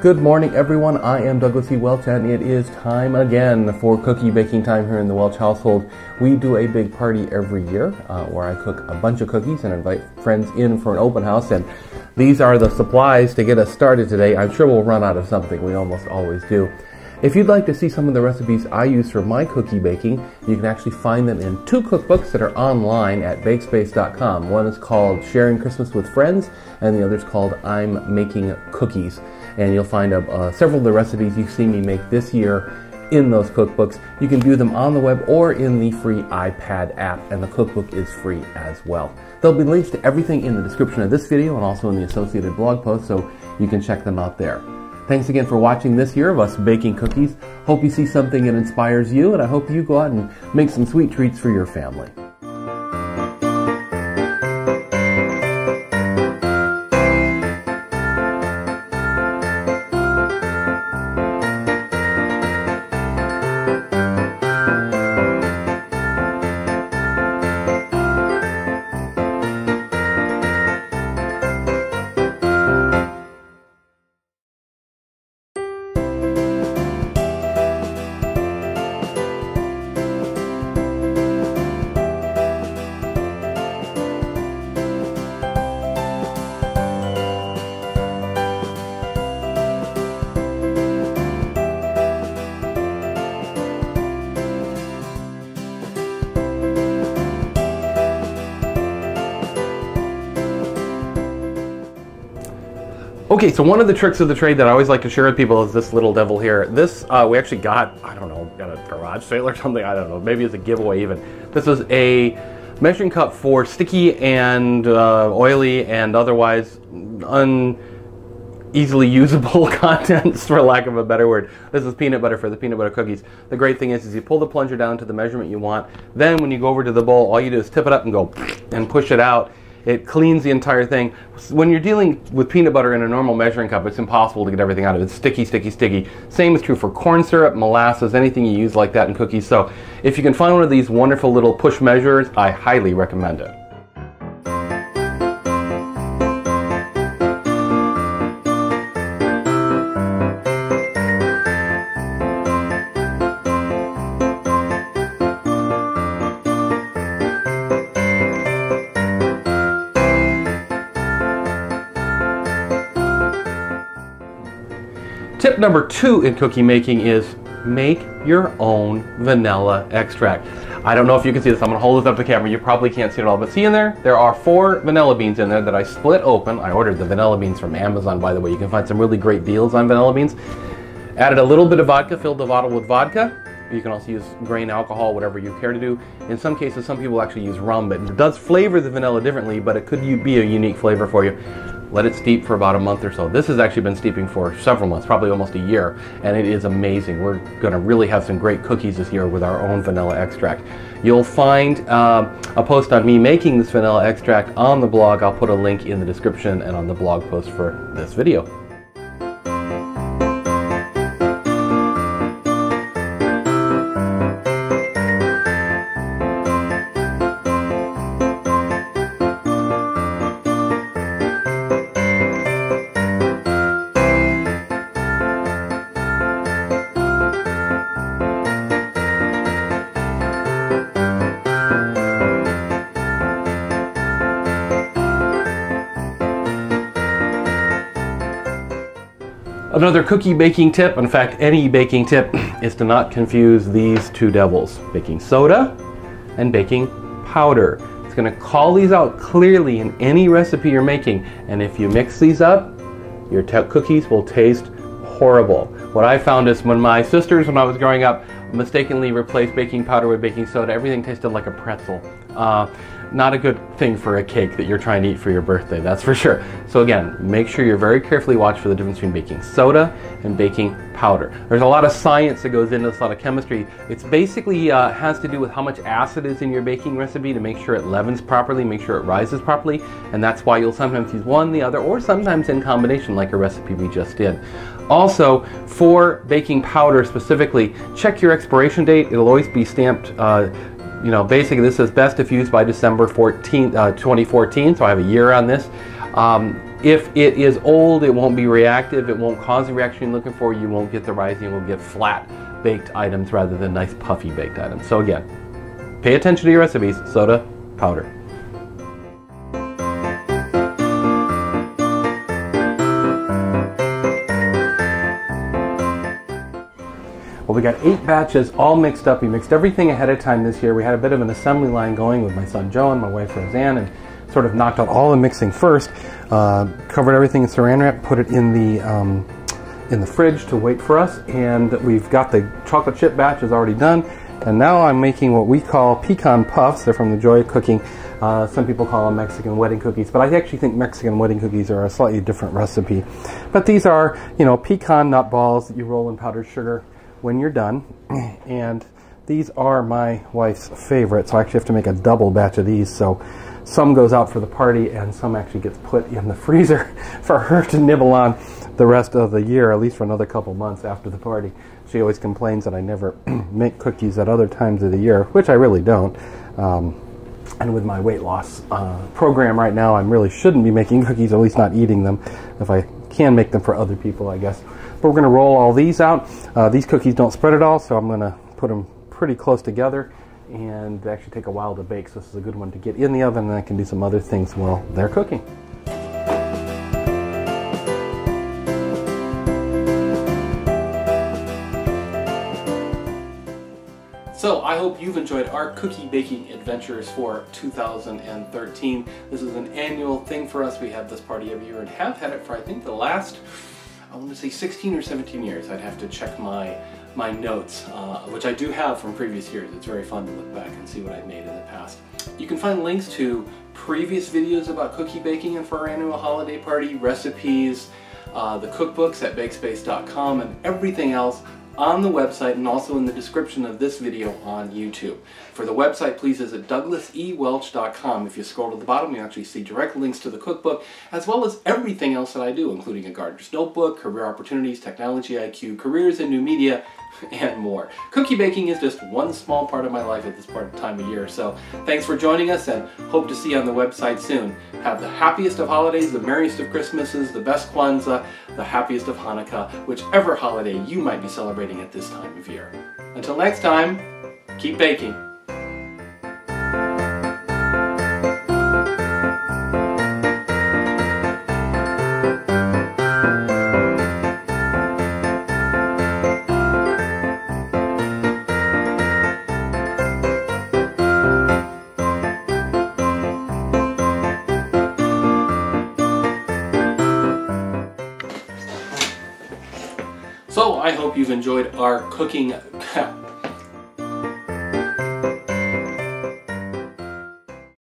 Good morning, everyone. I am Douglas E. Welch, and it is time again for cookie baking time here in the Welch household. We do a big party every year uh, where I cook a bunch of cookies and invite friends in for an open house. And these are the supplies to get us started today. I'm sure we'll run out of something. We almost always do. If you'd like to see some of the recipes I use for my cookie baking, you can actually find them in two cookbooks that are online at bakespace.com. One is called Sharing Christmas with Friends, and the other is called I'm Making Cookies. And you'll find uh, several of the recipes you see me make this year in those cookbooks. You can view them on the web or in the free iPad app, and the cookbook is free as well. There'll be links to everything in the description of this video and also in the associated blog post, so you can check them out there. Thanks again for watching this year of us baking cookies. Hope you see something that inspires you, and I hope you go out and make some sweet treats for your family. Okay, so one of the tricks of the trade that I always like to share with people is this little devil here. This uh, we actually got, I don't know, got a garage sale or something, I don't know, maybe it's a giveaway even. This is a measuring cup for sticky and uh, oily and otherwise un easily usable contents for lack of a better word. This is peanut butter for the peanut butter cookies. The great thing is, is you pull the plunger down to the measurement you want. Then when you go over to the bowl, all you do is tip it up and go and push it out it cleans the entire thing. When you're dealing with peanut butter in a normal measuring cup, it's impossible to get everything out of it. It's sticky, sticky, sticky. Same is true for corn syrup, molasses, anything you use like that in cookies. So if you can find one of these wonderful little push measures, I highly recommend it. Number two in cookie making is make your own vanilla extract. I don't know if you can see this. I'm gonna hold this up to the camera. You probably can't see it all, but see in there? There are four vanilla beans in there that I split open. I ordered the vanilla beans from Amazon, by the way. You can find some really great deals on vanilla beans. Added a little bit of vodka, filled the bottle with vodka. You can also use grain alcohol, whatever you care to do. In some cases, some people actually use rum, but it does flavor the vanilla differently, but it could be a unique flavor for you let it steep for about a month or so. This has actually been steeping for several months, probably almost a year, and it is amazing. We're going to really have some great cookies this year with our own vanilla extract. You'll find uh, a post on me making this vanilla extract on the blog. I'll put a link in the description and on the blog post for this video. Another cookie baking tip, in fact any baking tip, is to not confuse these two devils, baking soda and baking powder. It's going to call these out clearly in any recipe you're making, and if you mix these up, your cookies will taste horrible. What I found is when my sisters, when I was growing up, mistakenly replaced baking powder with baking soda, everything tasted like a pretzel. Uh, not a good thing for a cake that you're trying to eat for your birthday, that's for sure. So again, make sure you're very carefully watch for the difference between baking soda and baking powder. There's a lot of science that goes into this, a lot of chemistry. It's basically uh, has to do with how much acid is in your baking recipe to make sure it leavens properly, make sure it rises properly, and that's why you'll sometimes use one, the other, or sometimes in combination like a recipe we just did. Also, for baking powder specifically, check your expiration date. It'll always be stamped uh, you know, basically this is best if used by December 14, uh, 2014, so I have a year on this. Um, if it is old, it won't be reactive. It won't cause the reaction you're looking for. You won't get the rising. You will get flat baked items rather than nice puffy baked items. So again, pay attention to your recipes. Soda, powder. Well, we got eight batches all mixed up. We mixed everything ahead of time this year. We had a bit of an assembly line going with my son Joe and my wife Roseanne and sort of knocked out all the mixing first. Uh, covered everything in saran wrap, put it in the um, in the fridge to wait for us, and we've got the chocolate chip batch is already done. And now I'm making what we call pecan puffs. They're from the Joy of Cooking. Uh, some people call them Mexican wedding cookies, but I actually think Mexican wedding cookies are a slightly different recipe. But these are, you know, pecan nut balls that you roll in powdered sugar when you're done. And these are my wife's favorite, so I actually have to make a double batch of these. So some goes out for the party and some actually gets put in the freezer for her to nibble on the rest of the year, at least for another couple months after the party. She always complains that I never make cookies at other times of the year, which I really don't. Um, and with my weight loss uh, program right now, I really shouldn't be making cookies, at least not eating them. If I can make them for other people, I guess. But we're going to roll all these out. Uh, these cookies don't spread at all, so I'm going to put them pretty close together and they actually take a while to bake. So this is a good one to get in the oven and I can do some other things while they're cooking. So I hope you've enjoyed our cookie baking adventures for 2013. This is an annual thing for us. We have this party every year and have had it for I think the last I want to say 16 or 17 years. I'd have to check my my notes, uh, which I do have from previous years. It's very fun to look back and see what I've made in the past. You can find links to previous videos about cookie baking and for our annual holiday party, recipes, uh, the cookbooks at bakespace.com, and everything else on the website and also in the description of this video on YouTube. For the website, please visit douglasewelch.com. If you scroll to the bottom, you actually see direct links to the cookbook, as well as everything else that I do, including a gardener's notebook, career opportunities, technology IQ, careers in new media, and more. Cookie baking is just one small part of my life at this part of time of year, so thanks for joining us and hope to see you on the website soon. Have the happiest of holidays, the merriest of Christmases, the best Kwanzaa, the happiest of Hanukkah, whichever holiday you might be celebrating at this time of year. Until next time, keep baking. Hope you've enjoyed our cooking uh,